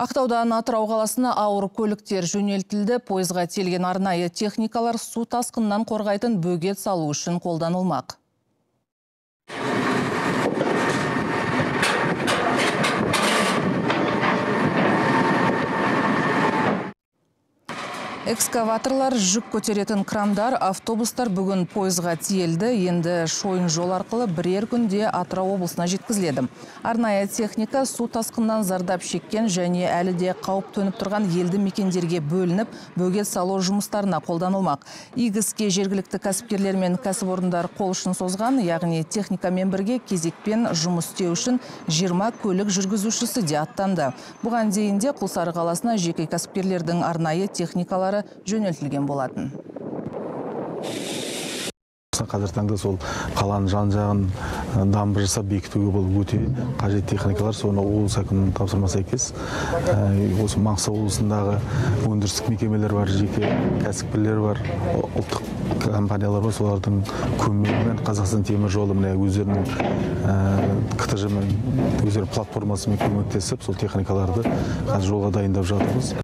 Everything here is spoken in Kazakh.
Ақтаудан Атырау қаласына ауыр көліктер жөнелтілді. Пойызға телген арнайы техникалар су тасқыннан қорғайтын бөгет салу үшін қолданылмақ. Экскаваторлар, жүк көтеретін крамдар, автобустар бүгін пойызға тиелді. Енді шойын жол арқылы бірер күнде Атырау облысына жеткізіледі. Арнайы техника су тасқыннан зардап шеккен және әлі де қауіп төніп тұрған елді мекендерге бөлініп, бөгет салу жұмыстарына қолданылмақ. Игіске жергілікті кәсіпкерлер мен кәсіпорындар қол ұшын созған, яғни техникамен бірге кезекпен жұмыс істеу үшін 20 көлік жүргізушісі де аттанды. Бұған дейін де Құлсары қаласына жеке кәсіпкерлердің арнайы техникалары жөнелтілген болатын. Қазіргі таңда сол қаланың жан жағын дамбы жасап бекітуге бұл өте қажет техникалар. Соны облыс әкімінің тапсырмасына сәйкес осы маңғыстау облысындағы өндірістік мекемелер бар жеке кәсіпкерлер бар ұлттық компаниялар бар. Солардың көмегімен қазақстан темір жолы міне өздерінің ктж мен өздері платформасымен көмектесіп сол техникаларды қазір жолға дайындап жатырмыз.